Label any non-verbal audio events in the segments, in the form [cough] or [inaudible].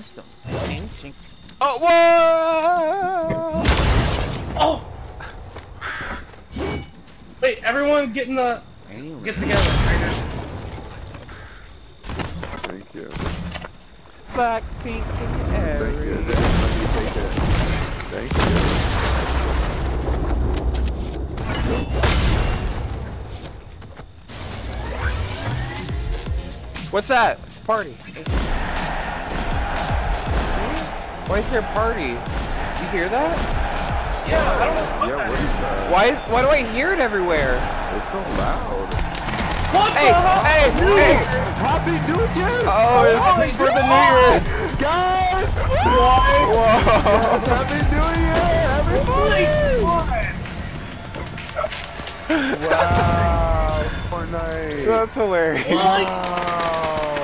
missed him. Ching, ching. Oh, whoa! Oh! Wait, everyone get in the Anyway. get together right. Thank you. Black, pink, and Thank you. me. Thank you. What's that? It's a party. Why is there a party? You hear that? Yeah, I don't know Yeah, what is. is that? Why? Why do I hear it everywhere? It's so loud. What Hey, the hell? hey, hey! Happy New Year! Oh, it's for the New Year. Guys! Whoa! Happy New Year, everybody! Wow, Fortnite! That's hilarious. Like, Wow!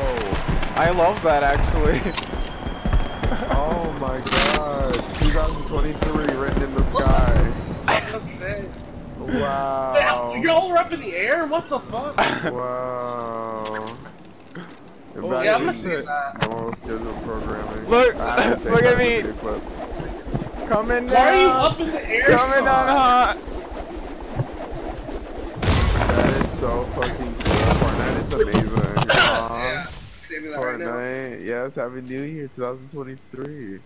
I love that actually. Oh my god! 2023 written in the sky. Wow! You're all up in the air? What the fuck? Wow! Oh, yeah, I'm gonna Imagine see that. normal scheduled programming. Look, I have to [laughs] say look at me. video clip. Coming Why are you down. up in the air? Coming down hot. That is so fucking cool. Fortnite is amazing. Yeah. Aw. Say me that right now. Fortnite, yes, Happy New Year 2023.